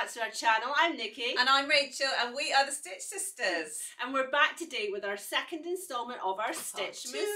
back to our channel. I'm Nikki. And I'm Rachel, and we are the Stitch Sisters. And we're back today with our second instalment of our Stitchmas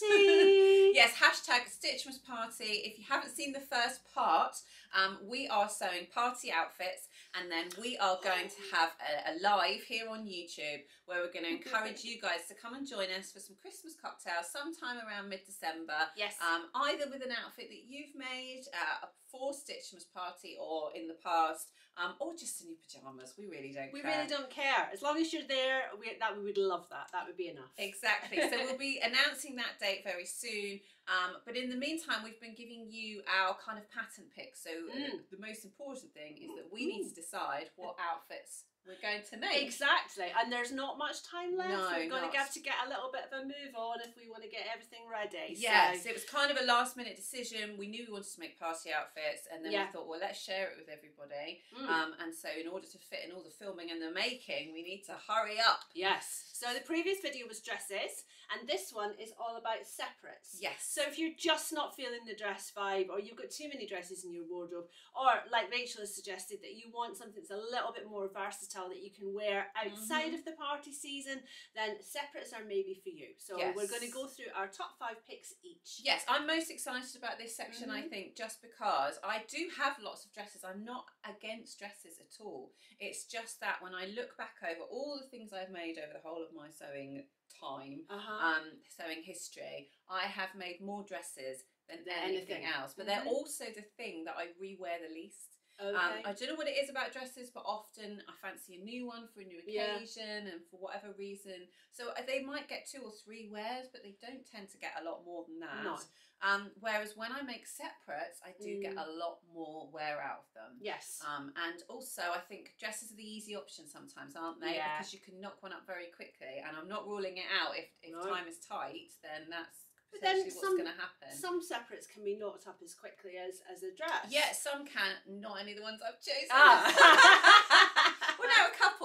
party. yes, hashtag Stitchmas Party. If you haven't seen the first part, um, we are sewing party outfits, and then we are going to have a, a live here on YouTube where we're going to encourage you guys to come and join us for some Christmas cocktails sometime around mid December. Yes. Um, either with an outfit that you've made uh, for Stitchmas Party or in the past, um, or just in your pajamas. We really don't we care. really don't care. As long as you're there, we, that we would love that. That would be enough. Exactly. So we'll be announcing that date very soon. Um, but in the meantime, we've been giving you our kind of pattern picks. So Mm. the most important thing is that we need to decide what outfits we're going to make. Exactly, and there's not much time left. No, We're going not. to have to get a little bit of a move on if we want to get everything ready. Yes, So, it was kind of a last minute decision. We knew we wanted to make party outfits, and then Yeah. we thought, well, let's share it with everybody. mm, Um, and so, in order to fit in all the filming and the making, we need to hurry up. yes. So the previous video was dresses, and this one is all about separates. Yes. So if you're just not feeling the dress vibe, or you've got too many dresses in your wardrobe, or like Rachel has suggested, that you want something that's a little bit more versatile that you can wear outside Mhm. of the party season, then separates are maybe for you. So we're going to go through our top five picks each. Yes, I'm most excited about this section, I Mhm. think, just because I do have lots of dresses. I'm not against dresses at all. It's just that when I look back over all the things I've made over the whole of my sewing time, Uh huh. um, sewing history, I have made more dresses than anything anything. else. But Mhm. they're also the thing that I rewear the least. Okay. Um, I don't know what it is about dresses, but often I fancy a new one for a new Yeah. occasion and for whatever reason. So uh, they might get two or three wears, but they don't tend to get a lot more than that. No. Um, whereas when I make separates, I do get Mm. a lot more wear out of them. yes. Um, and also, I think dresses are the easy option sometimes, aren't they? Yeah. Because you can knock one up very quickly. And I'm not ruling it out. If, if No. time is tight, then that's But then some- going to happen. Some separates can be knocked up as quickly as, as a dress. Yeah, some can. Not any of the ones I've chosen. Ah.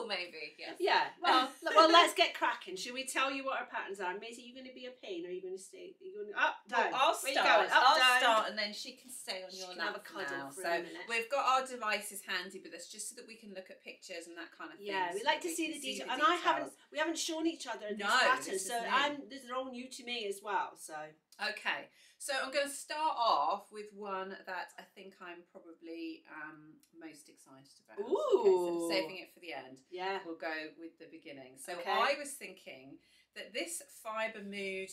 well, couple maybe. Yes. Yeah. Well, well, let's get cracking. Should we tell you what our patterns are? Maisie, are you going to be a pain or are you going to stay? Are you going to up, Well. I'll Where you start. going? Up, I'll down? start, and then she can stay on She your can lap have a cuddle now. for so minute. we've got our devices handy with us just so that we can look at pictures and that kind of thing. Yeah, we like that to see can the detail, and I haven't. We haven't shown each other these No, patterns, this is so new. I'm. These are all new to me as well. So Okay, so I'm going to start off with one that I think I'm probably um, most excited about. Okay, so Ooh. Saving it for the end. yeah. We'll go with the beginning. So Okay. I was thinking that this Fibre Mood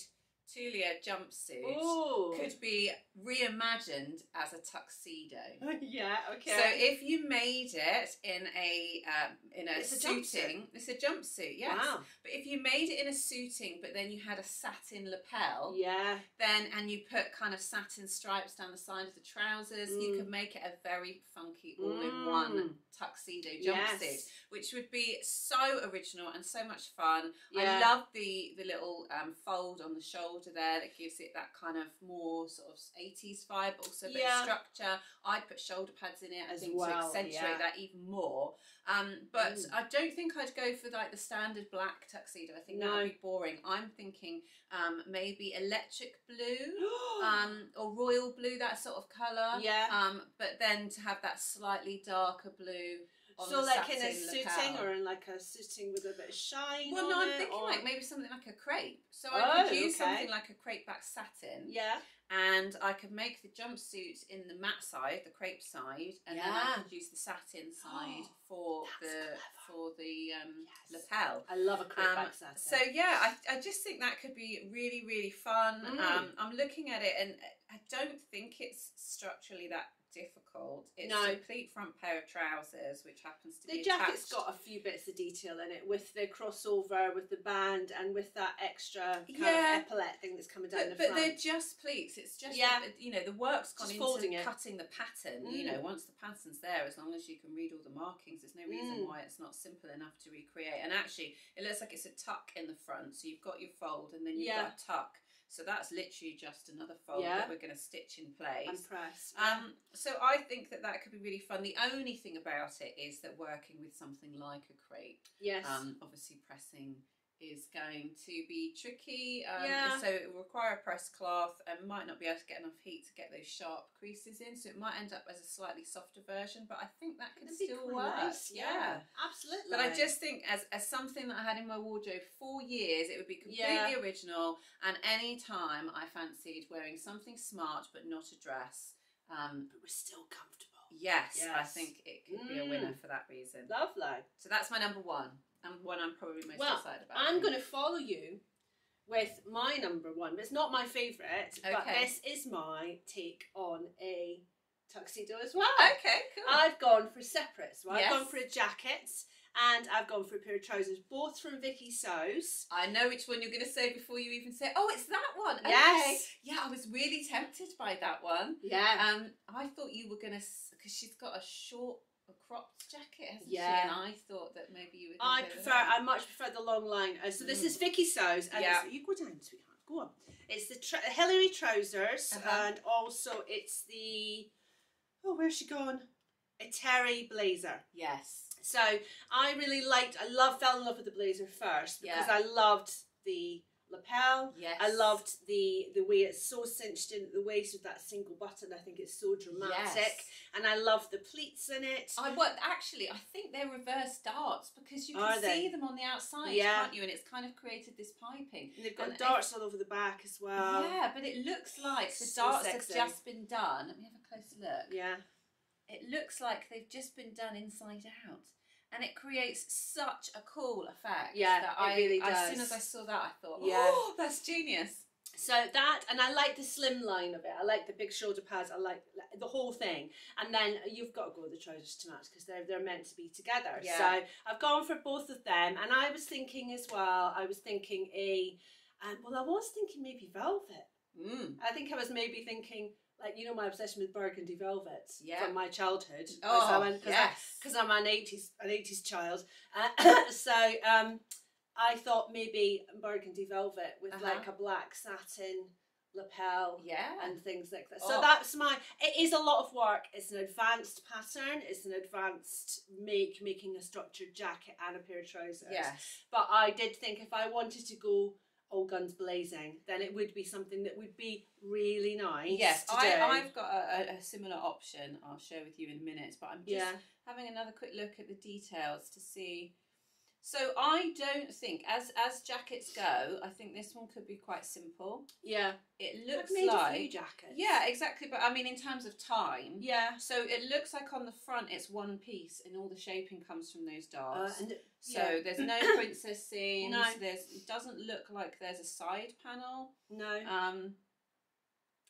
Tulia jumpsuit Ooh. could be reimagined as a tuxedo. yeah. Okay. So if you made it in a um, in a It's a suiting, it's a jumpsuit, yes. Wow. But if you made it in a suiting, but then you had a satin lapel, Yeah. then and you put kind of satin stripes down the side of the trousers, you Mm. could make it a very funky all-in-one Mm. Tuxedo jumpsuit, Yes. which would be so original and so much fun. Yeah. I love the the little um, fold on the shoulder there that gives it that kind of more sort of 80s vibe, but also a bit Yeah. of structure. I'd put shoulder pads in it, I As think, well, to accentuate yeah. that even more. Um, but Mm. I don't think I'd go for like the standard black tuxedo. I think that would be boring. I'm thinking um, maybe electric blue um, or royal blue, that sort of colour. Yeah. Um, but then to have that slightly darker blue. So like in a suiting or in like a suiting with a bit of shine. Well, no, I'm thinking or- like maybe something like a crepe. So I could Oh, use okay. something like a crepe back satin, Yeah. and I could make the jumpsuit in the matte side, the crepe side, and then I could use the satin side for the clever. for the um, Yes. lapel. I love a crepe Um, back satin. So yeah, I, I just think that could be really really fun. Mm. Um, I'm looking at it and I don't think it's structurally that difficult. It's No. a complete front pair of trousers, which happens to the be jacket's attached. got a few bits of detail in it with the crossover, with the band, and with that extra kind Yeah. of epaulette thing that's coming down But, the but front. they're just pleats. It's just Yeah. you know the work's gone Just into cutting the pattern. You Mm. know, once the pattern's there, as long as you can read all the markings, there's no reason Mm. why it's not simple enough to recreate. And actually, it looks like it's a tuck in the front. So you've got your fold, and then you've Yeah. got a tuck. So that's literally just another fold Yeah. that we're going to stitch in place. And press. Um, so I think that that could be really fun. The only thing about it is that working with something like a crepe, yes. um, obviously pressing is going to be tricky. Um, Yeah. So it will require a press cloth and might not be able to get enough heat to get those sharp creases in. So it might end up as a slightly softer version, but I think that can still work. nice, yeah. absolutely. But I just think as, as something that I had in my wardrobe for years, it would be completely Yeah. original. And any time I fancied wearing something smart but not a dress, um, but we're still comfortable. yes, I think it could be a winner Mm. for that reason. Lovely. So that's my number one, and one I'm probably most Well, excited about. I'm going to follow you with my number one, but it's not my favourite. okay. But this is my take on a tuxedo as well. Okay, cool. I've gone for separates. Right? I've gone for a jacket and I've gone for a pair of trousers, both from Viki Sews. I know which one you're going to say before you even say, "Oh, it's that one." Okay. Yes. Yeah, I was really tempted by that one. Yeah. Um, I thought you were going to, because she's got a short, a cropped jacket, hasn't Yeah. she? And I thought that maybe you would. I prefer. that. I much prefer the long line. Uh, so this Mm. is Viki Sews, and Yeah. it's, you go down, sweetheart. Go on. It's the tr- Hilary trousers, Uh-huh. and also it's the oh, where's she gone? Eteri blazer. Yes. So I really liked. I love fell in love with the blazer first because Yeah. I loved the lapel. Yes. I loved the the way it's so cinched in at the waist with that single button. I think it's so dramatic, Yes. and I love the pleats in it. I well, actually, I think they're reverse darts because you can Are see they? them on the outside, Yeah. can't you? And it's kind of created this piping. And they've got and darts all over the back as well. yeah, but it looks like the So darts sexy. have just been done. Let me have a closer look. Yeah. It looks like they've just been done inside out. And it creates such a cool effect. Yeah, that it I, really As soon as I saw that, I thought, Yeah. oh, that's genius. So that, and I like the slim line of it. I like the big shoulder pads. I like like the whole thing. And then you've got to go with the trousers to match because they're they're meant to be together. Yeah. So I've gone for both of them. And I was thinking as well. I was thinking a, um, well, I was thinking maybe velvet. Mm. I think I was maybe thinking like you know my obsession with burgundy velvet Yeah. from my childhood. As I Oh, went- 'cause yes. because I'm an 80s an 80s child. Uh, so um, I thought maybe burgundy velvet with Uh-huh. like a black satin lapel yeah. and things like that. So Oh. that's my. It is a lot of work. It's an advanced pattern. It's an advanced make making a structured jacket and a pair of trousers. yes. But I did think if I wanted to go all guns blazing, then it would be something that would be really nice. Yes, I. I've got a, a- a similar option I'll share with you in a minute, but I'm just yeah. having another quick look at the details to see. So I don't think, as as jackets go, I think this one could be quite simple. Yeah. It I've looks made a few like jackets. yeah, exactly. But I mean, in terms of time, Yeah. So it looks like on the front it's one piece, and all the shaping comes from those Uh, darts. and so yeah. there's no princess seams. No. There's it doesn't look like there's a side panel. no. Um,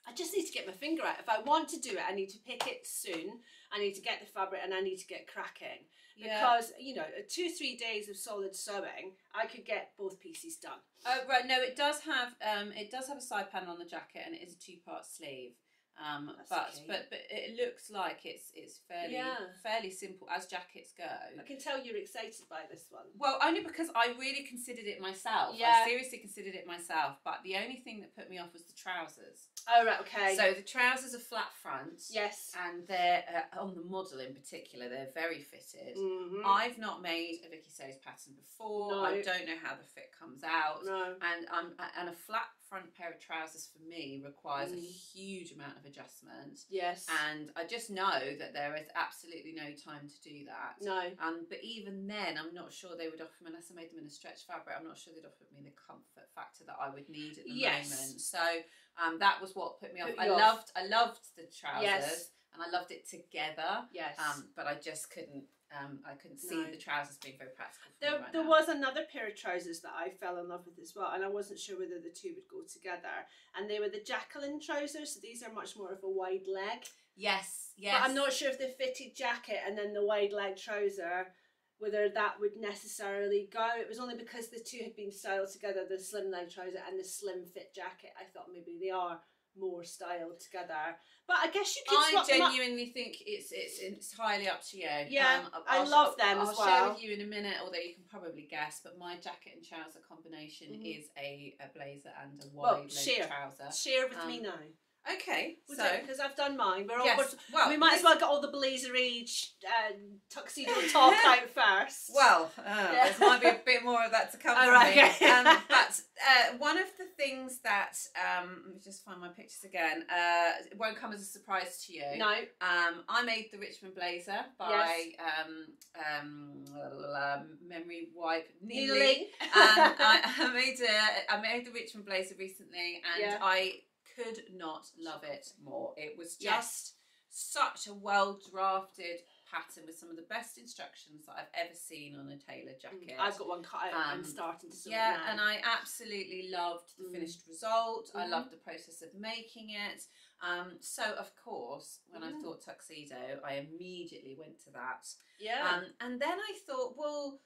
I just need to get my finger out. If I want to do it, I need to pick it soon. I need to get the fabric and I need to get cracking. Yeah. Because, you know, two, three days of solid sewing, I could get both pieces done. Oh right, no, it does have um, it does have a side panel on the jacket, and it is a two part sleeve. Um, but but but it looks like it's it's fairly Yeah. fairly simple as jackets go. I can tell you're excited by this one. Well, only because I really considered it myself. Yeah. I seriously considered it myself. But the only thing that put me off was the trousers. Oh, right, okay. So the trousers are flat front. yes. And they're uh, on the model in particular. They're very fitted. Mhm. I've not made a Viki Sews pattern before. No. I don't know how the fit comes out. No. And um and a flat front pair of trousers for me requires a Mm. huge amount of adjustment. Yes. And I just know that there is absolutely no time to do that. no. Um, but even then, I'm not sure they would offer me unless I made them in a stretch fabric. I'm not sure they'd offer me the comfort factor that I would need at the Yes. moment. So um, that was what put me off. Put I you off. loved, I loved the trousers, Yes. and I loved it together. Yes. Um, but I just couldn't, um, I couldn't see No. the trousers being very practical for There, right there was another pair of trousers that I fell in love with as well, and I wasn't sure whether the two would go together. And they were the Jacqueline trousers, so these are much more of a wide leg. Yes, yes. But I'm not sure if the fitted jacket and then the wide leg trouser, whether that would necessarily go. It was only because the two had been styled together, the slim leg trouser and the slim fit jacket. I thought maybe they are more styled together. But I guess you could I genuinely think it's it's entirely up to you. Yeah, um, I I'll- love them I'll share with you in a minute, although you can probably guess. But my jacket and trouser combination Mhm. is a, a blazer and a Well, wide leg share. trouser. Share with me Um, now. Okay, so because I've done mine. We're all yes, well, we might as well get all the blazery uh, tuxedo talk out first. Well, uh, Yeah. there might be a bit more of that to come. Oh, from right, me. okay. um, but uh, one of the things that um, let me just find my pictures again. Uh, it won't come as a surprise to you. no, Um, I made the Richmond blazer by um, um, memory wipe Neely. needling. um, I, I made a, I made the Richmond blazer recently, and Yeah. I could not love it more. It was just Yes. such a well drafted pattern with some of the best instructions that I've ever seen on a tailor jacket. I've got one cut out Um, and starting to sew yeah, it now. and I absolutely loved the Mm. finished result. I Mhm. loved the process of making it. Um, so of course, when I Mm. thought tuxedo, I immediately went to that. yeah. Um, and then I thought, well,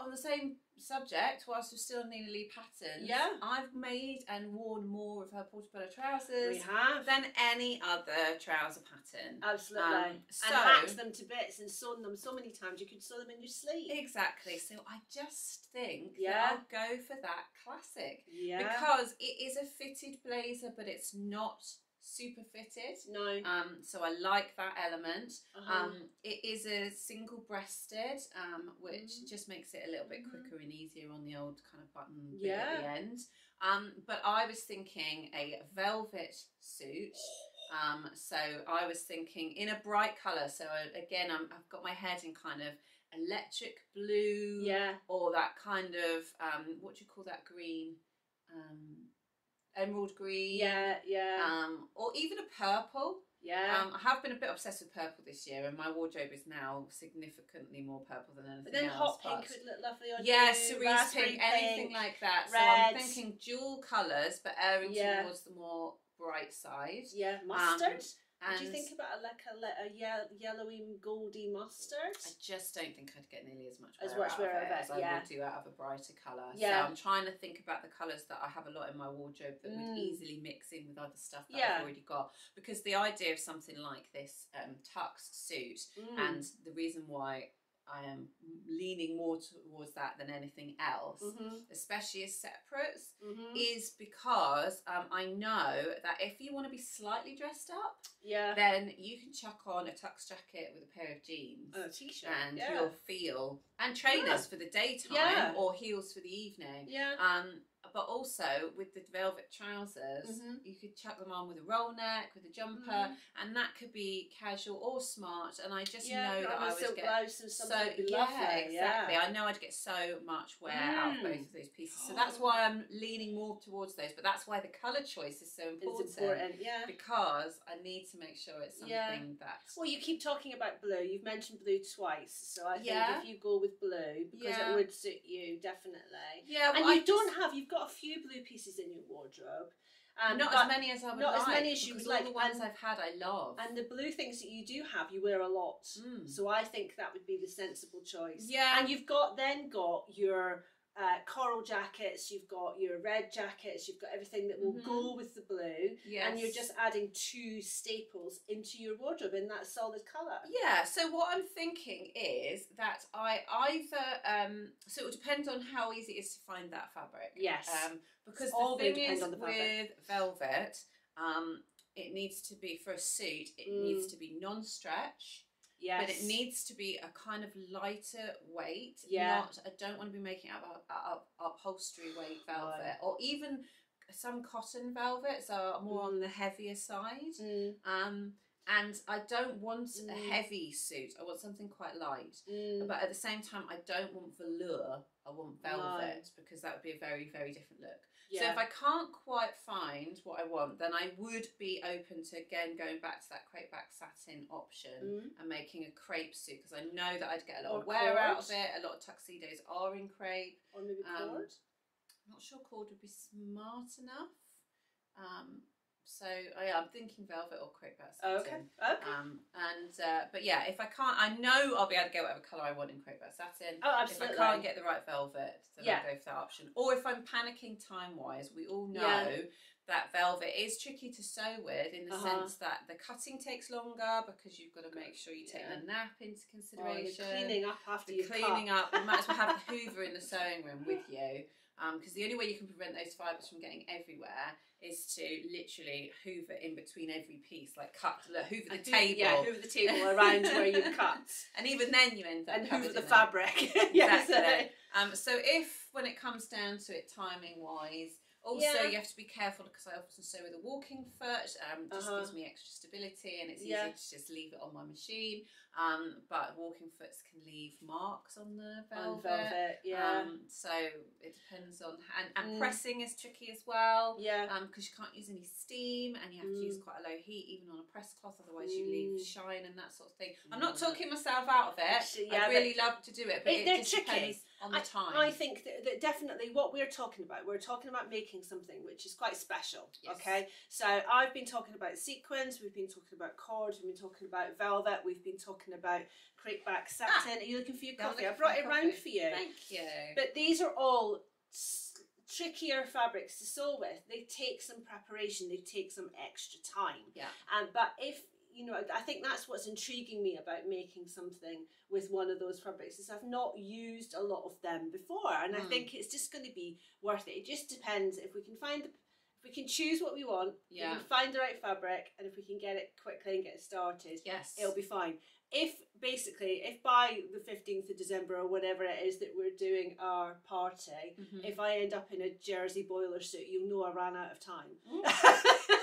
on the same subject, whilst we're still Nina Lee patterns, Yeah. I've made and worn more of her portobello we trousers have. than any other trouser pattern. Absolutely. Um, and so- hacked them to bits and sewn them so many times you could sew them in your sleeve. Exactly. So I just think Yeah. I'll go for that classic Yeah. because it is a fitted blazer, but it's not super fitted. no. Um, so I like that element. Uh-huh. Um, it is a single breasted, um, which Mhm. just makes it a little bit Mhm. quicker and easier on the old kind of button bit at the end. Um, but I was thinking a velvet suit. Um, so I was thinking in a bright colour. So I, again, I'm, I've got my head in kind of electric blue yeah. or that kind of um, what do you call that green? Um, emerald green. Yeah. Yeah. Um, or even a purple. yeah. Um, I have been a bit obsessed with purple this year, and my wardrobe is now significantly more purple than anything else. but then else. hot pink would look lovely on yeah, you. cerise raspberry pink, anything like that. So red. I'm thinking dual colours, but erring Yeah. towards the more bright side. Yeah, mustard. And Would you think about like a, a ye- yellowy, goldy mustard? I just don't think I'd get nearly as much As wear much out wear of out it as I yeah. would do out of a brighter colour. Yeah. So I'm trying to think about the colours that I have a lot in my wardrobe that would Mm. easily mix in with other stuff that Yeah. I've already got. Because the idea of something like this um, tux suit Mm. and the reason why I am leaning more towards that than anything else, Mhm, especially as separates, mhm. is because um, I know that if you want to be slightly dressed up, Yeah. then you can chuck on a tux jacket with a pair of jeans. A t-shirt. and yeah. you'll feel and trainers for the daytime Yeah. or heels for the evening. Yeah. Um, but also with the velvet trousers, Mhm. you could chuck them on with a roll neck, with a jumper, Mhm. and that could be casual or smart. And I just yeah, know that I would get so yeah, lovely. exactly. Yeah. I know I'd get so much wear out of both Mm. of those pieces, so that's why I'm leaning more towards those. But that's why the color choice is so important, It's important. Yeah. because I need to make sure it's something Yeah. that Well, you keep talking about blue. You've mentioned blue twice, so I think if you go with blue, because Yeah. it would suit you definitely. yeah, and you I don't just- have. You've got a few blue pieces in your wardrobe. Um, not as many as I would not as many as you would like, the ones and- I've had, I love. And the blue things that you do have, you wear a lot. Mm. So I think that would be the sensible choice. Yeah. And you've got then got your uh, coral jackets, you've got your red jackets, you've got everything that will Mhm. go with the blue. yes. And you're just adding two staples into your wardrobe in that solid colour. Yeah, so what I'm thinking is that I either um so it would depend on how easy it is to find that fabric. Yes. Um because All the will thing is on the fabric. with velvet, um it needs to be for a suit, it Mm. needs to be non-stretch. Yes. But it needs to be a kind of lighter weight. Yeah. Not I don't want to be making up up, up upholstery weight No. velvet or even some cotton velvets are more on the heavier side. Mm, Um, and I don't want a Mm. heavy suit. I want something quite light. mm. But at the same time, I don't want velour. I want velvet because that would be a very, very different look. So if I can't quite find what I want, then I would be open to again going back to that crepe back satin option Mm. and making a crepe suit because I know that I'd get a lot Or of wear out of it. A lot of tuxedos are in crepe. Or maybe um, cord. I'm not sure cord would be smart enough. Um, so oh yeah, I'm thinking velvet or crepe satin. okay. Okay. Um, and uh, but yeah, if I can't, I know I'll be able to get whatever colour I want in crepe satin. oh, absolutely. If I can't get the right velvet, then Yeah. I'll go for that option. Or if I'm panicking time wise, we all know Yeah. that velvet is tricky to sew with in the Uh-huh. sense that the cutting takes longer because you've got to make sure you take Yeah. the nap into Oh, consideration. cleaning up after you've cleaning cut. up, you might as well have the Hoover in the sewing room with you. because the only way you can prevent those fibres from getting everywhere is to literally hoover in between every piece, like cut, look, hoover the I do- table, Yeah, hoover the table around where you cut. and even then you end up And hoover the fabric. yes. Exactly. Um, so if, when it comes down to it, timing wise, also Yeah. you have to be careful because I often sew with a walking foot. Um, just Uh-huh. gives me extra stability, and it's Yeah. easy to just leave it on my machine. Um, but walking foots can leave marks on the On velvet. velvet, yeah. Um, so it depends on and, and Mm. pressing is tricky as well. yeah. Um, because you can't use any steam and you have to use Mm. quite a low heat even on a press cloth, otherwise you leave Mm. shine and that sort of thing. I'm not Mm. talking myself out of it. Yeah, I'd really love to do it, but It- it, just tricky. depends on the time. I think that, that definitely what we're talking about, we're talking about making something which is quite special. Yes. Okay, so I've been talking about sequins, we've been talking about cord, we've been talking about velvet, we've been talking about crepeback satin. Are you looking for your Ah. Coffee? I brought it my round for you. Thank you. But these are all trickier fabrics to sew with. They take some preparation. They take some extra time. Yeah. And but if you know, I think that's what's intriguing me about making something with one of those fabrics is I've not used a lot of them before, and I Mm. think it's just going to be worth it. It just depends if we can find the. If we can choose what we want, Yeah. we can find the right fabric, and if we can get it quickly and get it started, yes. it'll be fine. If basically, if by the 15th of December or whatever it is that we're doing our party, Mhm. if I end up in a jersey boiler suit, you'll know I ran out of time.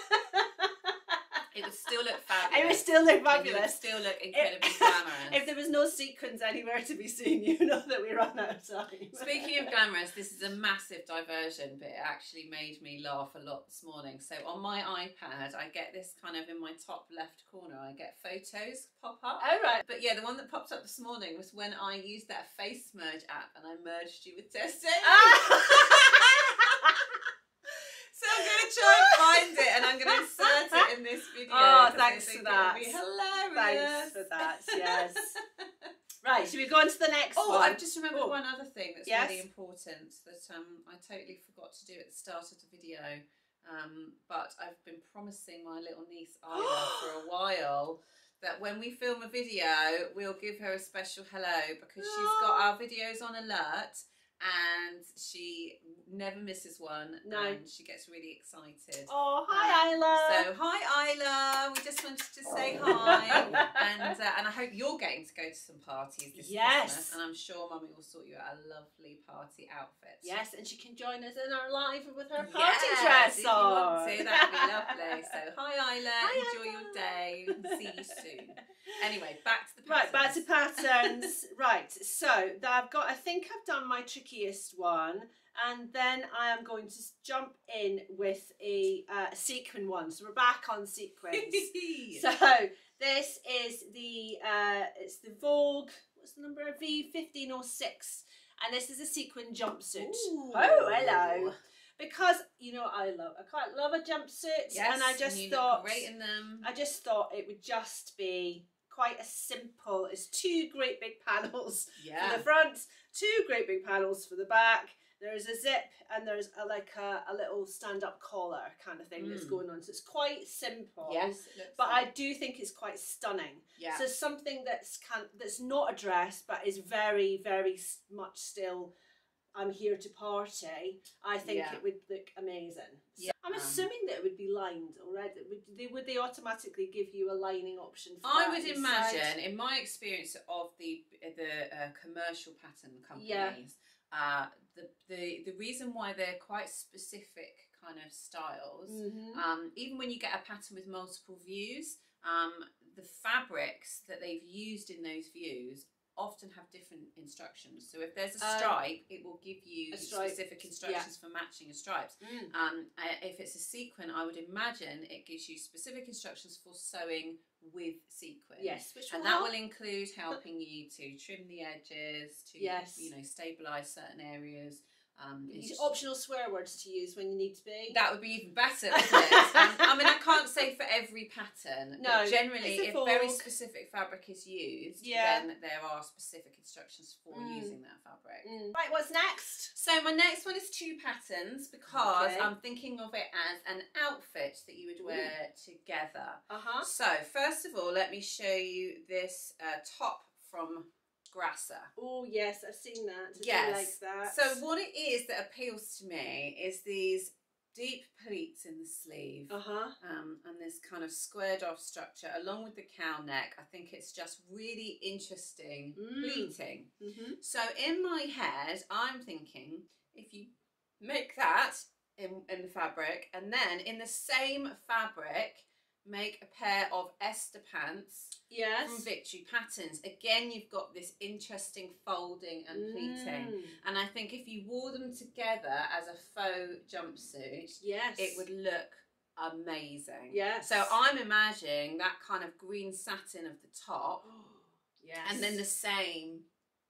It would still look fabulous. it would still look and you would fabulous. still look incredibly glamorous. If there was no sequins anywhere to be seen, you know that we ran out of time. Speaking of glamorous, this is a massive diversion, but it actually made me laugh a lot this morning. So on my iPad, I get this kind of in my top left corner, I get photos pop up. All right. But yeah, the one that popped up this morning was when I used that face merge app and I merged you with Tessie. So I'm going to try and find it and I'm going to insert it in this video. Oh, thanks for that. Be hilarious. Thanks for that. Yes. right. Should we go on to the next Oh, one? I've just remembered Oh. one other thing that's Yes. really important that um, I totally forgot to do at the start of the video. Um, but I've been promising my little niece Isla for a while that when we film a video, we'll give her a special hello because she's got our videos on alert and she never misses one No. and she gets really excited. Oh, hi, Isla. So hi Isla, we just wanted to say hi, and uh, and I hope you're getting to go to some parties this Yes. Christmas, and I'm sure Mummy will sort you out a lovely party outfit. yes, and she can join us in our live with her party Yes, dress if you want on. to, that'd be lovely. So hi Isla, Hi, enjoy Isla. your day, see you soon. Anyway, back to the Right, back to patterns. patterns. right, so th- I've got. I think I've done my trickiest one, and then I am going to jump in with a uh, sequin one. So we're back on sequins. so this is the uh, it's the Vogue. What's the number? V fifteen oh six, and this is a sequin jumpsuit. Ooh. Oh, hello. Because you know I love I quite love a jumpsuit, Yes, and I just look thought great in them. I just thought it would just be quite a simple. It's two great big panels for Yeah. the front, two great big panels for the back. There's a zip and there's a, like a, a little stand-up collar kind of thing that's Mm. going on. So it's quite simple. Yes, But I do think it's quite stunning. yeah. So something that's can that's not a dress but is very very much still. I'm here to party. I think Yeah. it would look amazing. I'm Um, assuming that it would be lined already. Would they would they automatically give you a lining option? For I would inside? imagine, in my experience of the the uh, commercial pattern companies, Yeah. uh, the, the the reason why they're quite specific kind of styles, Mhm. um, even when you get a pattern with multiple views, um, the fabrics that they've used in those views often have different instructions. So if there's a Oh. stripe, it will give you specific instructions for matching a stripes. Mm. Um, if it's a sequin, I would imagine it gives you specific instructions for sewing with sequin. Yes, which will And that help. will include helping you to trim the edges, to Yes. you know stabilize certain areas. Um, it's- optional swear words to use when you need to be. that would be even better, wouldn't it? Um, I mean, I can't say for every pattern. No, but generally, if very specific fabric is used, Yeah. then there are specific instructions for Mm. using that fabric. Mm. Right, what's next? So my next one is two patterns because Okay. I'm thinking of it as an outfit that you would wear together. Uh huh. So first of all, let me show you this uh, top from grasser. Oh yes, I've seen that. Yes. like that. So what it is that appeals to me is these deep pleats in the sleeve. Uh huh. Um, and this kind of squared off structure along with the cow neck. I think it's just really interesting Mm. pleating. Mm-hmm. So in my head, I'm thinking if you make that in, in the fabric and then in the same fabric make a pair of Esther pants Yes. from Victory Patterns. Again, you've got this interesting folding and pleating. Mm. And I think if you wore them together as a faux jumpsuit, Yes. it would look amazing. Yes. So I'm imagining that kind of green satin of the top yes. and then the same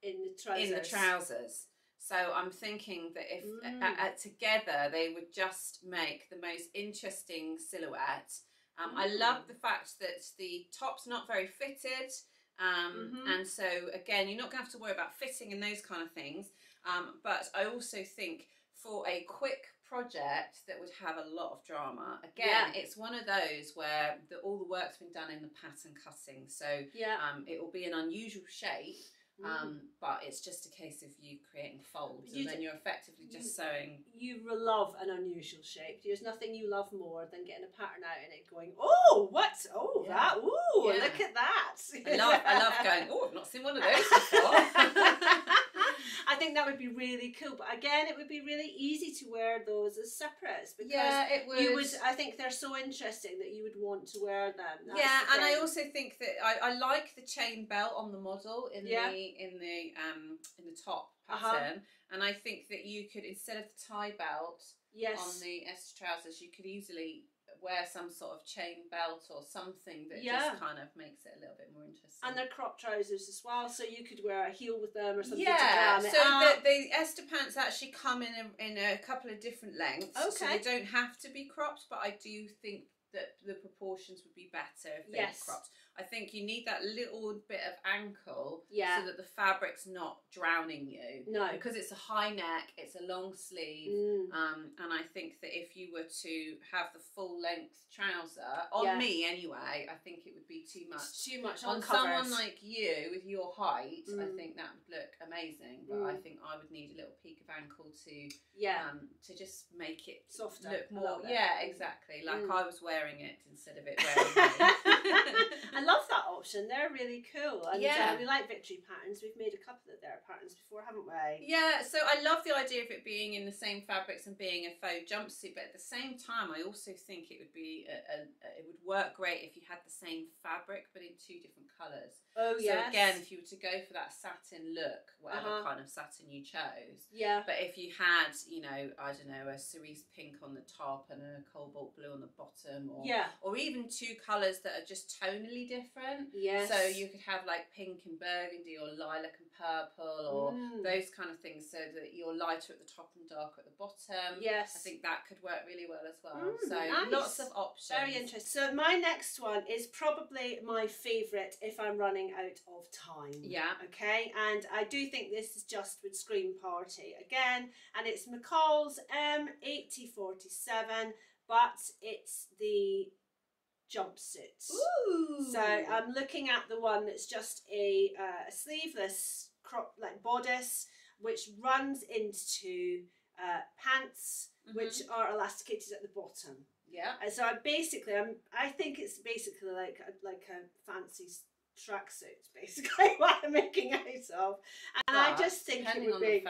in the trousers. in the trousers. So I'm thinking that if Mm. uh, uh, together they would just make the most interesting silhouette. Um, I love Mm. the fact that the top's not very fitted. Um, Mhm. And so, again, you're not going to have to worry about fitting and those kind of things. Um, but I also think for a quick project that would have a lot of drama, again, Yeah. it's one of those where the, all the work's been done in the pattern cutting. So Yeah. um, it will be an unusual shape. Um, but it's just a case of you creating folds You and then you're effectively just you- sewing. you love an unusual shape. There's nothing you love more than getting a pattern out and it going, oh, what? Oh, Yeah. that. Ooh, Yeah. look at that. I love, I love going. Oh, I've not seen one of those before. I think that would be really cool. But again, it would be really easy to wear those as separates because yeah, it would. you would. I think they're so interesting that you would want to wear them. That's yeah, the and I also think that I, I like the chain belt on the model in Yeah. the in the um in the top Uh-huh. pattern, and I think that you could instead of the tie belt yes. on the S trousers, you could easily wear some sort of chain belt or something that Yeah. just kind of makes it a little bit more interesting. and they're crop trousers as well, so you could wear a heel with them or something yeah, to glam it so the, the Esther pants actually come in a, in a couple of different lengths. So Okay. they don't have to be cropped, but I do think that the proportions would be better if they Yes. were cropped. I think you need that little bit of ankle Yeah. so that the fabric's not drowning you. No. Because it's a high neck, it's a long sleeve. Mm. Um, and I think that if you were to have the full length trouser on Yeah. me anyway, I think it would be too much It's too much on on someone like you with your height, I Mm. think that would look amazing. But I Mm. think I would need a little peak of ankle to yeah, um to just make it softer. look more. Yeah, exactly. Like Mm. I was wearing it instead of it wearing me. I love that option. They're really cool. And Yeah. uh, we like victory patterns. We've made a couple of their patterns before, haven't we? Yeah, so I love the idea of it being in the same fabrics and being a faux jumpsuit, but at the same time, I also think it would be a, a, a- it would work great if you had the same fabric but in two different colours. Oh So yes. again, if you were to go for that satin look, whatever Uh-huh. kind of satin you chose, yeah. but if you had, you know, I don't know, a cerise pink on the top and a cobalt blue on the bottom, or Yeah. or even two colours that are just tonally different. Yes. So you could have like pink and burgundy or lilac and purple or Mm. those kind of things so that you're lighter at the top and darker at the bottom. Yes. I think that could work really well as well. Mm, so nice. lots of options. Very interesting. So my next one is probably my favourite if I'm running out of time. Yeah. Okay, and I do think this is just with Screen Party again, and it's McCall's M8047, but it's the jumpsuit. Ooh. So I'm looking at the one that's just a, uh, a sleeveless crop like bodice, which runs into uh, pants, Mhm. which are elasticated at the bottom. yeah. And so I basically, I'm, I think it's basically like a, like a fancy s- tracksuit, basically what I'm making out of. And I just think it would be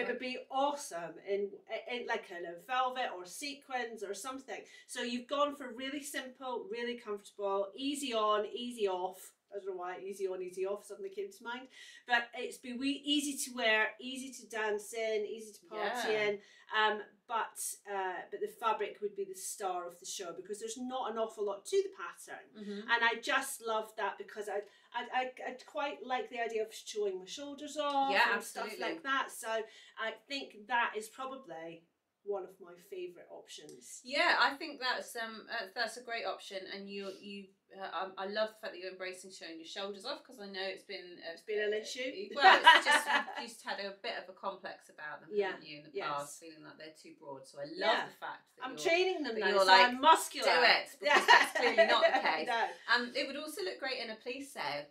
it would be awesome in, in like kind of velvet or sequins or something. So you've gone for really simple, really comfortable, easy on, easy off. I don't know why easy on, easy off suddenly came to mind, but it's be wee, easy to wear, easy to dance in, easy to party Yeah. in. Um, but uh, but the fabric would be the star of the show because there's not an awful lot to the pattern Mhm. and I just love that because I I, I I quite like the idea of showing my shoulders off Yeah, and stuff like that. So I think that is probably one of my favourite options. Yeah, I think that's um uh, that's a great option, and you you uh, um, I love the fact that you're embracing showing your shoulders off because I know it's been uh, It's been an issue. Well, it's just you just had a bit of a complex about them, Yeah, haven't you, in the yes. past, feeling like they're too broad. So I love Yeah. the fact that I'm you're, training them now, you're so like, I'm muscular. "Do it," because that's clearly not the case. no. Um, it would also look great in a plissé.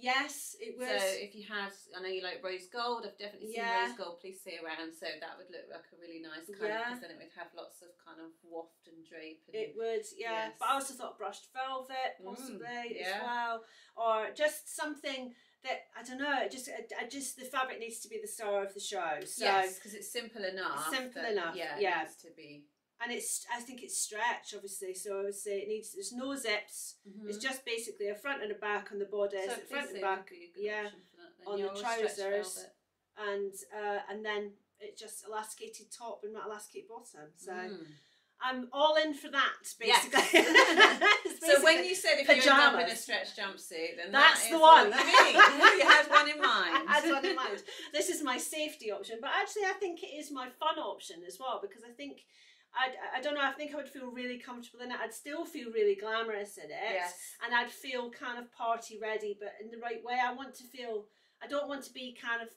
Yes, it was. So if you had, I know you like rose gold. I've definitely seen rose gold. plissé around. So that would look like a really nice kind of Yeah. because then it would have lots of kind of waft and drape. And, It would, yeah. Yes. But I also thought brushed velvet, Mm, possibly as well, or just something that I don't know. Just, I, I just the fabric needs to be the star of the show. So, yes, because it's simple enough. simple enough, Yeah, yeah. It needs to be. And it's I think it's stretch obviously. So I would say it needs. There's no zips. It's just basically a front and a back on the bodice, so front and back, would be a good yeah, option for that then. on the trousers. and uh, and then it just elasticated top and not elasticated bottom. So Mm. I'm all in for that Yes. basically. It's So when you said if you end up in a stretch jumpsuit, then That's that the one. You, mean. you had one in mind. I had one in mind. This is my safety option, but actually, I think it is my fun option as well because I think. I, I don't know. I think I would feel really comfortable in it. I'd still feel really glamorous in it, Yes. and I'd feel kind of party ready, but in the right way. I want to feel. I don't want to be kind of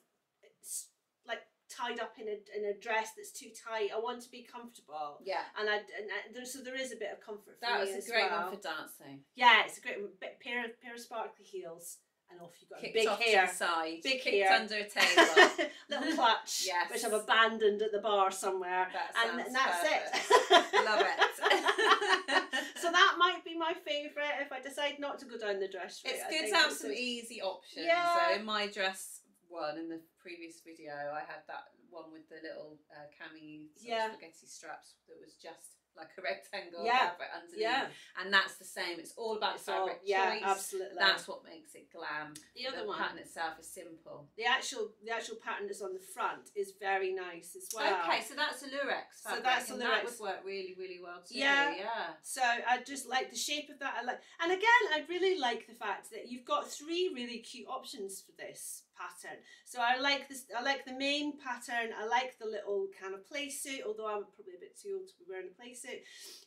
like tied up in a in a dress that's too tight. I want to be comfortable, Yeah. and I and I, there, so there is a bit of comfort for That me was as a great well. one for dancing. Yeah, it's a great one. Pair of pair of sparkly heels, and off you got Kicked big off the side. Big kicked hair. under a table. little clutch, Yes. which I've abandoned at the bar somewhere, That and, and that's perfect. it. Love it. so that might be my favourite if I decide not to go down the dress route. It's I good to have some a- easy options. Yeah. So in my dress one in the previous video, I had that one with the little uh, cami Yeah. spaghetti straps that was just like a rectangle Yeah. fabric underneath. Yeah, And that's the same. It's all about it's all, fabric yeah, choice. absolutely. That's what makes it glam. the other one. pattern itself is simple. The actual the actual pattern that's on the front is very nice as well. Okay, so that's a lurex So that's a and that lurex. would work really, really well too. Yeah. yeah. So I just like the shape of that. I like, and again, I really like the fact that you've got three really cute options for this pattern. So I like this. I like the main pattern. I like the little kind of play suit, although I'm probably a bit too old to be wearing a play suit.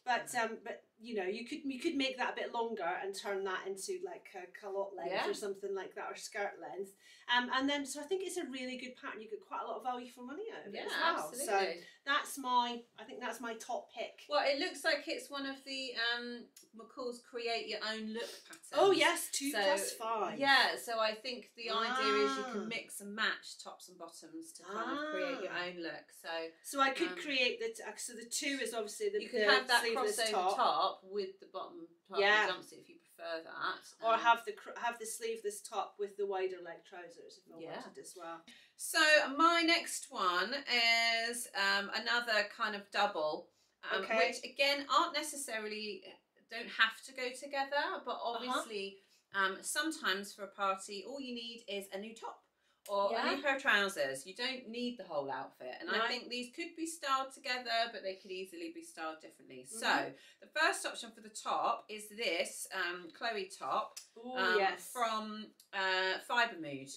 But um, but you know, you could you could make that a bit longer and turn that into like a culotte length Yeah. or something like that, or skirt length. Um, and then so I think it's a really good pattern. You get quite a lot of value for money out of it Yeah, as well. So that's my. I think that's my top pick. Well, it looks like it's one of the um, McCall's create your own look patterns. Oh yes, two So, plus five. Yeah, so I think the idea is you Ah. can mix and match tops and bottoms to kind of create your Ah. own look. So So I could Um, create the t- so the two is obviously the you could the have that crossover top, top. With the bottom part Yeah. of the jumpsuit if you prefer that. or Um, have the cr- have the sleeveless top with the wider leg trousers if I Yeah. wanted as well. So my next one is um, another kind of double, um, Okay. which again aren't necessarily don't have to go together, Uh-huh. but obviously um, sometimes for a party all you need is a new top. Or Yeah. a new pair of trousers. You don't need the whole outfit. And No. I think these could be styled together, but they could easily be styled differently. So Mhm. the first option for the top is this um, Chloe top Oh um, yes. from uh, Fibre Mood.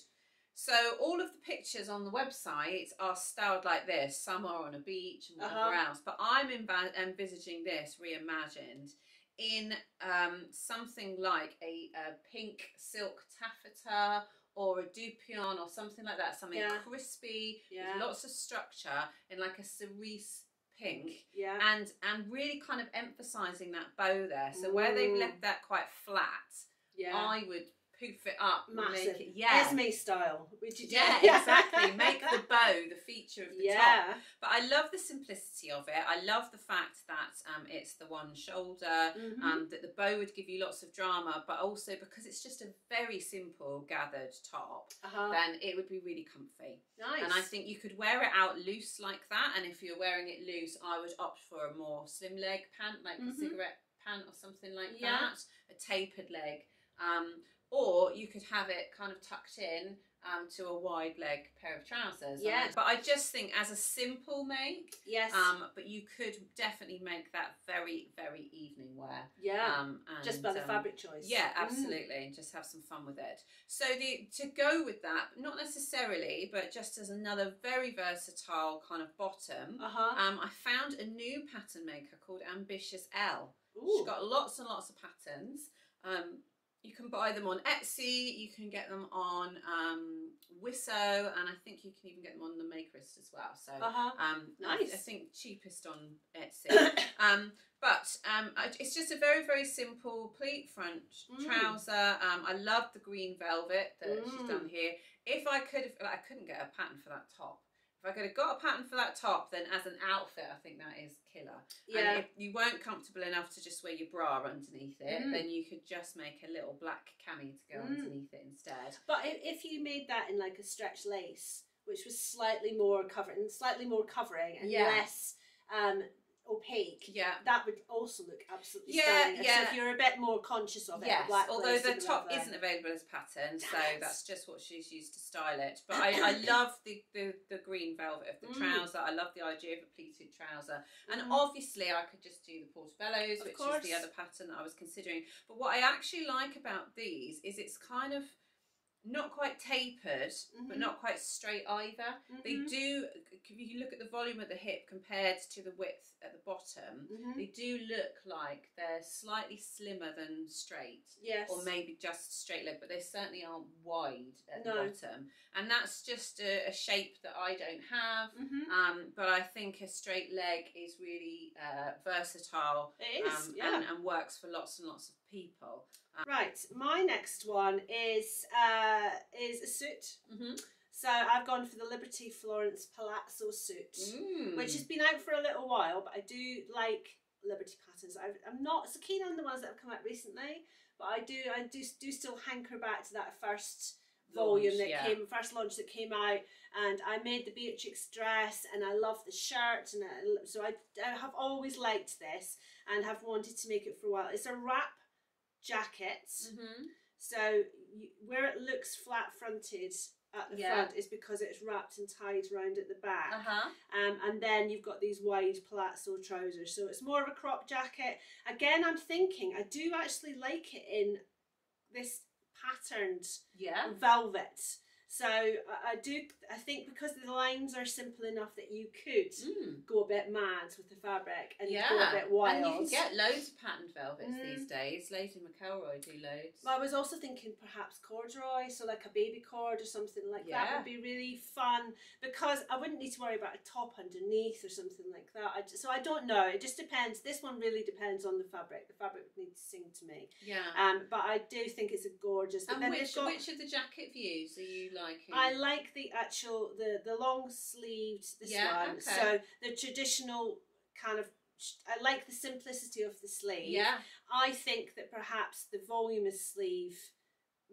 So all of the pictures on the website are styled like this. Some are on a beach and whatever Uh-huh. else, but I'm env- envisaging this reimagined in um, something like a, a pink silk taffeta or a dupion or something like that. Something Yeah. crispy Yeah. with lots of structure in like a cerise pink yeah. and and really kind of emphasizing that bow there. So where they've left that quite flat, yeah. I would poof it up, Massive. make it yeah. Esme style. Would you do? Yeah, exactly. Make the bow the feature of the top. yeah. But I love the simplicity of it. I love the fact that um, it's the one shoulder, Mhm. um, that the bow would give you lots of drama, but also because it's just a very simple gathered top, uh-huh. then it would be really comfy. nice. And I think you could wear it out loose like that. And if you're wearing it loose, I would opt for a more slim leg pant, like Mhm. a cigarette pant or something like Yeah. that, a tapered leg. Um, or you could have it kind of tucked in um, to a wide leg pair of trousers. Yeah. But I just think as a simple make, yes. um, but you could definitely make that very, very evening wear. yeah. Um, and, Just by the um, fabric choice. yeah, Mm. absolutely, and just have some fun with it. So the to go with that, not necessarily, but just as another very versatile kind of bottom, Uh-huh. um, I found a new pattern maker called Ambitious Elle. Ooh. She's got lots and lots of patterns. Um, you can buy them on Etsy. You can get them on um, Wisso, and I think you can even get them on the Makerist as well. So Uh huh. um, I- I, think cheapest on Etsy. um, but um, I- it's just a very very simple pleat front Mm. trouser. Um, I love the green velvet that she's Mm. done here. If I could have, I couldn't get a pattern for that top. If I could have got a pattern for that top, then as an outfit, I think that is killer. Yeah. And if you weren't comfortable enough to just wear your bra underneath it, Mm. then you could just make a little black cami to go Mm. underneath it instead. But if, you made that in like a stretch lace, which was slightly more covering, slightly more covering and Yeah. less um, opaque, Yeah. that would also look absolutely Yeah, stunning. So yeah. if you're a bit more conscious of it, Yes, although the top lovely. isn't available as pattern, so Yes. that's just what she's used to style it. But I, I love the, the, the green velvet of the Mm. trouser. I love the idea of a pleated trouser. And Mhm. obviously, I could just do the portobellos, Of which is the other pattern that I was considering. But what I actually like about these is it's kind of not quite tapered, but Mhm. not quite straight either. They Mhm. do, if you look at the volume of the hip compared to the width at the bottom, Mhm. they do look like they're slightly slimmer than straight Yes. or maybe just straight leg, but they certainly aren't wide at No. the bottom. And that's just a, a shape that I don't have. Mhm. Um, but I think a straight leg is really uh, versatile It is, um, yeah. and, and works for lots and lots of people. Right, my next one is uh, is a suit. Mm-hmm. So I've gone for the Liberty Florence Palazzo suit, Mm. which has been out for a little while, but I do like Liberty patterns. I've, I'm not so keen on the ones that have come out recently, but I do I do do still hanker back to that first volume that yeah. came first launch that came out and I made the Beatrix dress and I love the shirt and I, so I, I have always liked this and have wanted to make it for a while. It's a wrap jacket. Mhm. So you, where it looks flat fronted at the Yeah. front is because it's wrapped and tied round at the back. Uh-huh. Um, and then you've got these wide palazzo trousers. So it's more of a crop jacket. Again, I'm thinking I do actually like it in this patterned Yeah. velvet. So I, I do. I think because the lines are simple enough that you could Mm. go a bit mad with the fabric and Yeah. go a bit wild. And you can get loads of patterned velvets Mm. these days. Lady McElroy do loads. Well, I was also thinking perhaps corduroy, so like a baby cord or something like that Yeah. would be really fun because I wouldn't need to worry about a top underneath or something like that. I, so I don't know. It just depends. This one really depends on the fabric. The fabric would need to sing to me. yeah. Um, but I do think it's a gorgeous. And which got, which of the jacket views are you I like the actual the the long sleeved this Yeah, one. okay. So the traditional kind of. I like the simplicity of the sleeve. yeah. I think that perhaps the voluminous sleeve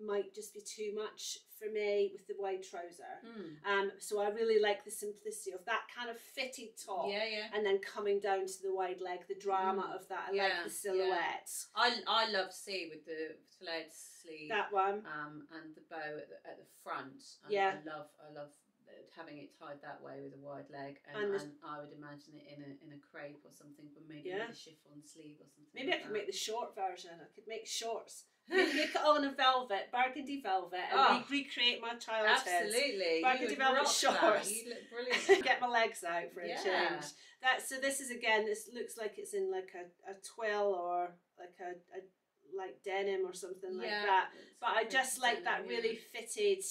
might just be too much for me with the wide trouser. Mm. Um, so I really like the simplicity of that kind of fitted top. Yeah, yeah. And then coming down to the wide leg, the drama Mm. of that. I Yeah, like the silhouette. I I love C with the flared sleeve. That one. um, and the bow at the, at the front. Um, Yeah. I love I love having it tied that way with a wide leg, and, And and, I would imagine it in a in a crepe or something, but maybe Yeah. with a chiffon sleeve or something. Maybe I could that. make the short version. I could make shorts. It all in a velvet, burgundy velvet, and ah. Oh. re- recreate my childhood. Absolutely, Burgundy velvet that. shorts. You look brilliant. Get my legs out for a Yeah. change. That so this is again. This looks like it's in like a, a twill or like a, a like denim or something like that. But I just like that denim, yeah. really fitted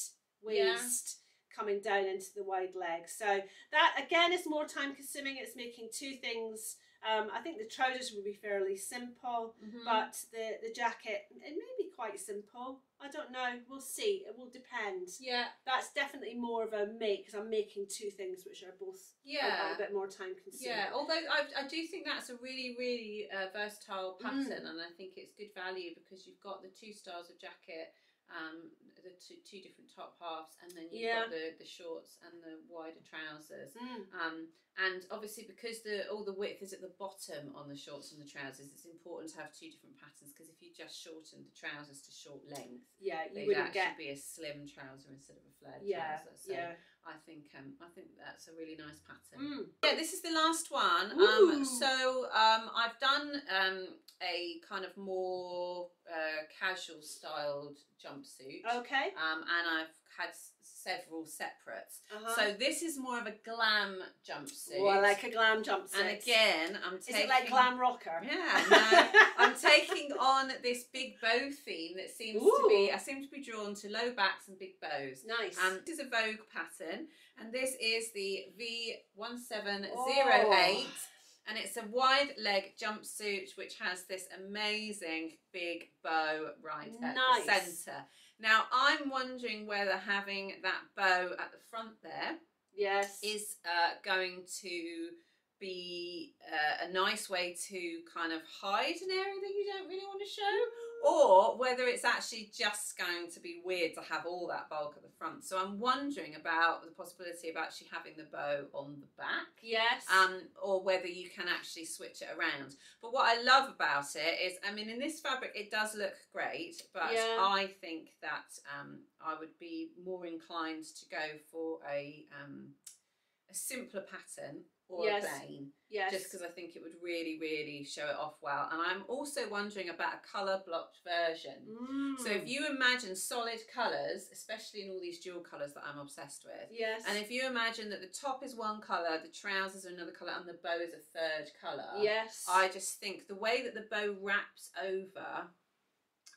Yeah. waist coming down into the wide leg. So that again is more time consuming. It's making two things. Um, I think the trousers will be fairly simple, Mhm. but the the jacket it may be quite simple. I don't know. We'll see. It will depend. yeah, That's definitely more of a make because I'm making two things which are both a- yeah. a, bit more time consuming. Yeah, although I, I do think that's a really, really uh, versatile pattern, Mm. and I think it's good value because you've got the two styles of jacket, um, the two, two different top halves, and then you've Yeah. got the, the shorts and the wider trousers. Mm. Um, and obviously, because the all the width is at the bottom on the shorts and the trousers, it's important to have two different patterns. Because if you just shortened the trousers to short length, Yeah, you wouldn't actually get. be a slim trouser instead of a flared Yeah, trouser. So yeah. I think um, I think that's a really nice pattern. Mm. Yeah, this is the last one. Um, so um, I've done um, a kind of more uh, casual styled jumpsuit. Okay. Um, and I've had several separates. Uh-huh. So this is more of a glam jumpsuit. well, like a glam jumpsuit. and again, I'm taking. is it like glam rocker? Yeah, no, I'm taking on this big bow theme that seems to be. I seem to be drawn to low backs and big bows. Nice. And this is a Vogue pattern, and this is the V1708, Oh. and it's a wide leg jumpsuit which has this amazing big bow right at the centre. Now, I'm wondering whether having that bow at the front there yes. is uh, going to be uh, a nice way to kind of hide an area that you don't really want to show, or whether it's actually just going to be weird to have all that bulk at the front. So I'm wondering about the possibility of actually having the bow on the back. Yes. Um, or whether you can actually switch it around. But what I love about it is, I mean, in this fabric, it does look great, but Yeah. I think that um, I would be more inclined to go for a um, a simpler pattern or Yes. a plain, yes. just because I think it would really, really show it off well. And I'm also wondering about a colour blocked version. So if Mm. you imagine solid colours, especially in all these dual colours that I'm obsessed with, Yes. and if you imagine that the top is one colour, the trousers are another colour, and the bow is a third colour, yes. I just think the way that the bow wraps over,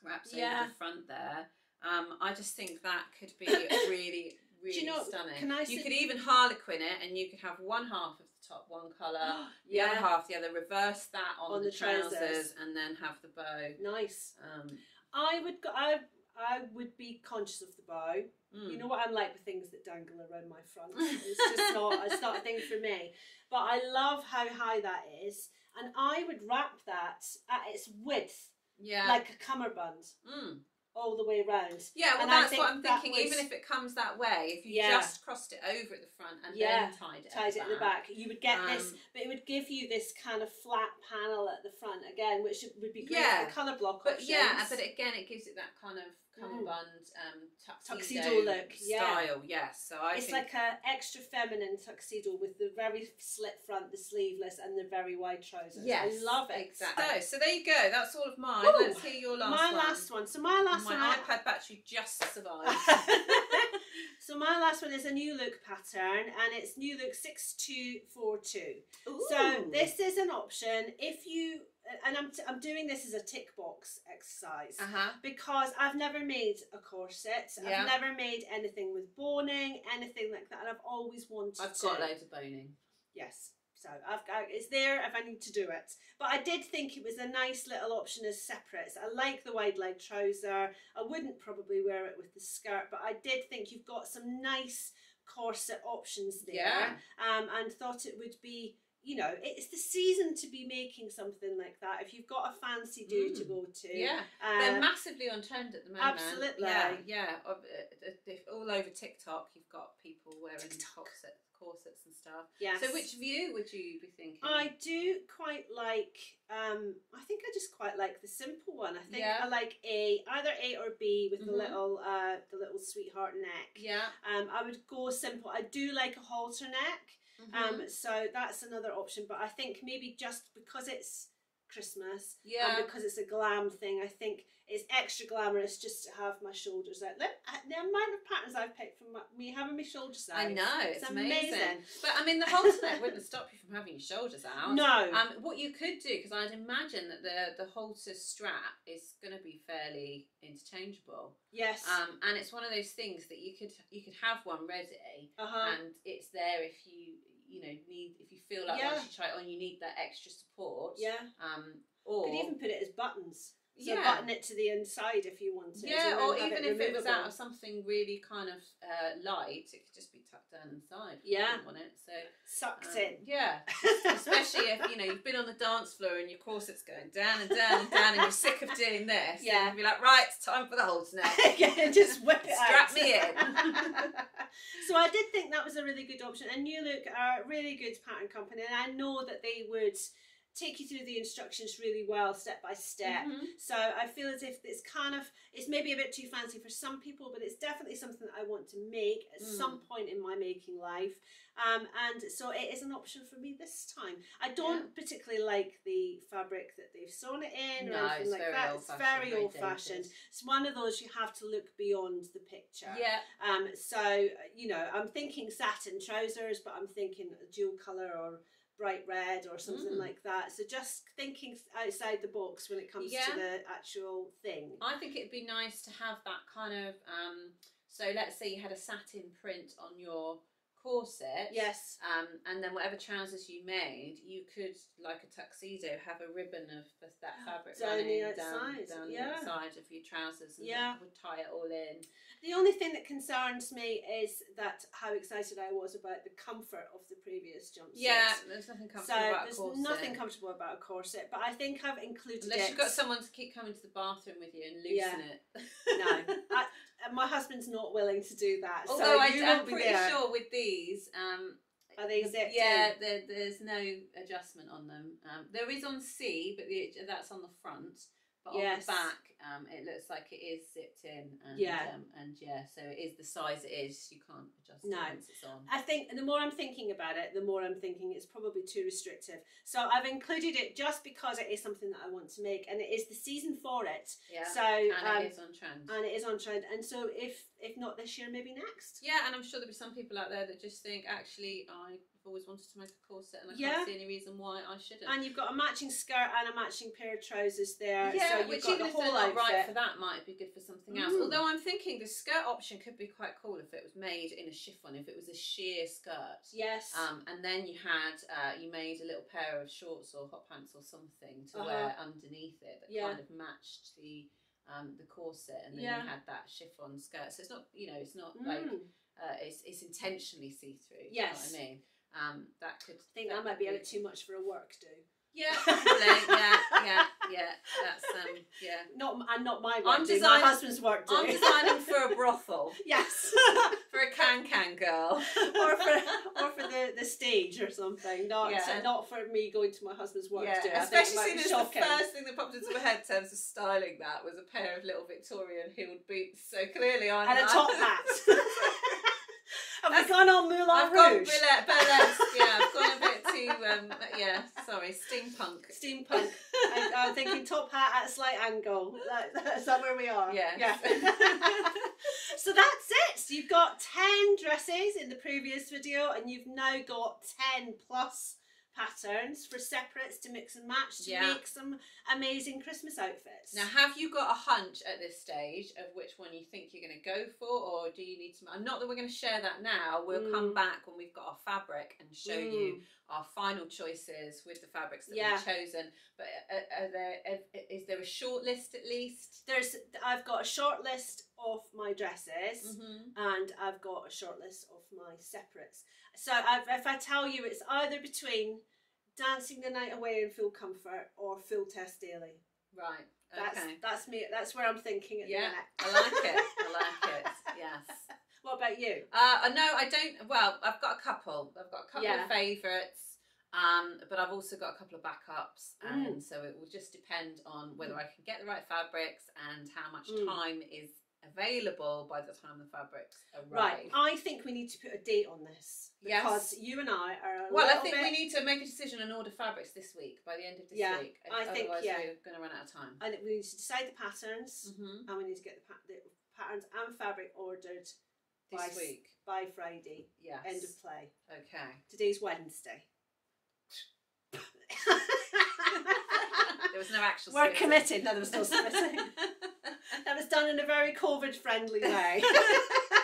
wraps Yeah. over the front there, um, I just think that could be really, really know, stunning. can I you could even harlequin it, and you could have one half of top one colour, the other half the other. Reverse that on, On the, the trousers. trousers, and then have the bow. Nice. Um, I would go. I I would be conscious of the bow. mm. You know what I'm like with things that dangle around my front. It's just not. It's not a thing for me. But I love how high that is, and I would wrap that at its width, yeah. like a cummerbund, Mm. All the way around. Yeah, well, And that's what I'm thinking. was- Even if it comes that way, if you Yeah. just crossed it over at the front and Yeah, then tied it, Tied it at the back, you would get this, Um, but it would give you this kind of flat panel at the front again, which would be great Yeah, for colour block But options. yeah, but again, it gives it that kind of cummerbund um, tuxedo, Tuxedo look, yeah. style. Yes, so I it's like a extra feminine tuxedo with the very slit front, the sleeveless, and the very wide trousers. yes, I love it. Exactly. So, so there you go. That's all of mine. Ooh, Let's hear your last my one. last one. So my last My one. I- iPad battery just survived. so my last one is a new look pattern, and it's new look six two four two. So this is an option if you, and I'm t- I'm doing this as a tick box exercise. Uh huh. because I've never made a corset. Yeah. I've never made anything with boning, anything like that, and I've always wanted I've to. got loads of boning. Yes. So I've got it's there if I need to do it. But I did think it was a nice little option as separates. I like the wide leg trouser. I wouldn't probably wear it with the skirt, but I did think you've got some nice corset options there. Yeah. Um, and thought it would be, you know, it's the season to be making something like that. If you've got a fancy do to Mm. go to. Yeah. They're massively on trend at the moment. absolutely. Yeah, yeah. Uh, All over TikTok, you've got people wearing TikTok. corsets, corsets and stuff. Yeah. So, which view would you be thinking? I do quite like. Um, I think I just quite like the simple one. I think Yeah. I like a either A or B with the Mhm. little uh the little sweetheart neck. Yeah. Um, I would go simple. I do like a halter neck. Mhm. Um, so that's another option. But I think maybe just because it's Christmas yeah. and because it's a glam thing, I think it's extra glamorous just to have my shoulders out. Look, the amount of patterns I've picked from my, me having my shoulders out. I know it's, It's amazing. amazing. But I mean, the halter neck wouldn't stop you from having your shoulders out. No. Um, what you could do, because I'd imagine that the the halter strap is going to be fairly interchangeable. yes. Um, and it's one of those things that you could you could have one ready, uh huh. and it's there if you you know need if you feel like Yeah. once you try it on you need that extra support. Yeah. Um, or Could even put it as buttons. So Yeah. button it to the inside if you wanted. yeah, or even if it was out of something really kind of uh, light, it could just be tucked down inside. Yeah. want it. So sucked um, in. Yeah, especially if you know you've been on the dance floor and your corset's going down and down and down, and you're sick of doing this. Yeah. you'd be like, right, it's time for the halter neck. yeah, just whip it Strap out. me in. so I did think that was a really good option. And New Look are a really good pattern company, and I know that they would take you through the instructions really well, step by step. Mhm. So I feel as if it's kind of it's maybe a bit too fancy for some people, but it's definitely something that I want to make at Mm. some point in my making life. Um, and so it is an option for me this time. I don't particularly like the fabric that they've sewn it in or No, anything it's like very that. It's very old fashioned. It's one of those you have to look beyond the picture. Yeah. Um, so you know, I'm thinking satin trousers, but I'm thinking dual color or bright red or something Mm. like that. So just thinking outside the box when it comes Yeah. to the actual thing. I think it'd be nice to have that kind of. Um, so let's say you had a satin print on your corset. Yes. Um, and then whatever trousers you made, you could, like a tuxedo, have a ribbon of that fabric Down the running outside, down, down yeah. the outside of your trousers, and Yeah. would tie it all in. The only thing that concerns me is that how excited I was about the comfort of the previous jumpsuit. Yeah, there's nothing So comfortable about a there's corset. nothing comfortable about a corset, but I think I've included Unless it. you've got someone to keep coming to the bathroom with you and loosen Yeah. it. no, I, my husband's not willing to do that. Although so I, I'm pretty there. sure with these, um, Are they zipped yeah, there, there's no adjustment on them. Um, there is on C, but the, that's on the front. But Yes. on the back, um, it looks like it is zipped in, and Yeah. um, and yeah, so it is the size it is. You can't adjust No. it once it's on. I think the more I'm thinking about it, the more I'm thinking it's probably too restrictive. So I've included it just because it is something that I want to make, and it is the season for it. Yeah, So and um, it is on trend. and it is on trend. And so if if not this year, maybe next. yeah, and I'm sure there'll be some people out there that just think, actually, I've always wanted to make a corset, and I Yeah. can't see any reason why I shouldn't. And you've got a matching skirt and a matching pair of trousers there. Yeah, so you've which got even the if they're whole not right outfit. for that, might be good for something else. Mm. Although I'm thinking the skirt option could be quite cool if it was made in a chiffon, if it was a sheer skirt. Yes. Um, and then you had uh, you made a little pair of shorts or hot pants or something to Uh-huh. wear underneath it that Yeah. kind of matched the um, the corset, and then Yeah. you had that chiffon skirt. So it's not you know it's not like Mm. uh, it's it's intentionally see through. Yes. you know what I mean. Um, that could. I think that might be a bit too much for a work do. Yeah, yeah, yeah, yeah. That's um, yeah. Not and not my work I'm do. designing- my husband's work do. I'm designing for a brothel, yes. for a can can girl. or for or for the, the stage or something, not Yeah. not for me going to my husband's work. Yeah, do. I think it especially seeing as shocking. the first thing that popped into my head in terms of styling that was a pair of little Victorian heeled boots. So clearly, I'm and a top hat. Have we gone on Moulin I've gone Rouge? burle- Yeah, I've gone Um, yeah, sorry, steampunk. Steampunk. I, I'm thinking top hat at a slight angle. That, that's that where we are. Yes. Yeah. so that's it. So you've got 10 dresses in the previous video, and you've now got 10 plus patterns for separates to mix and match to Yeah. make some amazing Christmas outfits. Now, have you got a hunch at this stage of which one you think you're going to go for, or do you need to? Not that we're going to share that now. We'll come Mm. back when we've got our fabric and show Mm. you our final choices with the fabrics that Yeah. we've chosen. But are, are there? Are, is there a short list at least? There's, I've got a short list of my dresses. Mm-hmm. and I've got a short list of my separates. So I've, if I tell you, it's either between dancing the night away in full comfort or full Tess Daly. Right. That's Okay. that's me. That's where I'm thinking at Yeah, the I like it. I like it. Yes. What about you? Uh, no, I don't. Well, I've got a couple. I've got a couple Yeah. of favourites, um, but I've also got a couple of backups, Mm. and so it will just depend on whether I can get the right fabrics and how much Mm. time is available by the time the fabrics arrive. Right. I think we need to put a date on this Yes. because you and I are. Well, I think bit, we need to make a decision and order fabrics this week by the end of this Yeah, week. I think, Otherwise, yeah. we're going to run out of time. I think we need to decide the patterns, hmm and we need to get the, pa- the patterns and fabric ordered This by week, by Friday. yes. End of play. Okay. Today's Wednesday. There was no actual. We're split. committed. No, there was no splitting. Was done in a very COVID friendly way.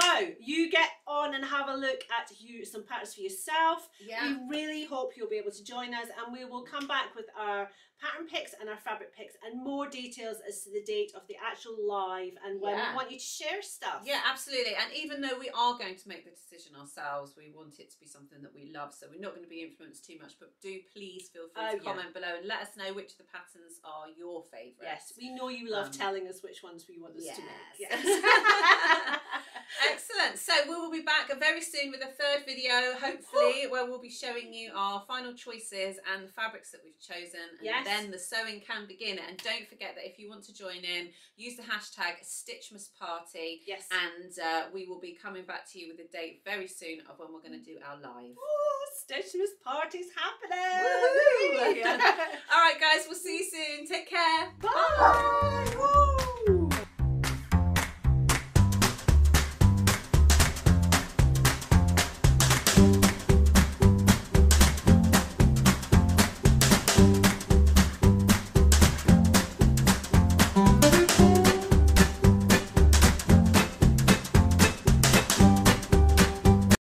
so you get on and have a look at you some patterns for yourself. yeah. We really hope you'll be able to join us and we will come back with our pattern picks and our fabric picks and more details as to the date of the actual live and when Yeah. we want you to share stuff. Yeah, absolutely. And even though we are going to make the decision ourselves, we want it to be something that we love. So we're not going to be influenced too much. But do please feel free Oh, to yeah. comment below and let us know which of the patterns are your favourites. Yes, we know you love Um, telling us which ones we want us to make. yes. Excellent. So we will be back very soon with a third video, hopefully, where we'll be showing you our final choices and the fabrics that we've chosen. And Yes. then the sewing can begin. And don't forget that if you want to join in, use the hashtag StitchmasParty. Yes. And uh, we will be coming back to you with a date very soon of when we're going to do our live. Ooh, Stitchmas party's happening. Woohoo! All right, guys, we'll see you soon. Take care. Bye.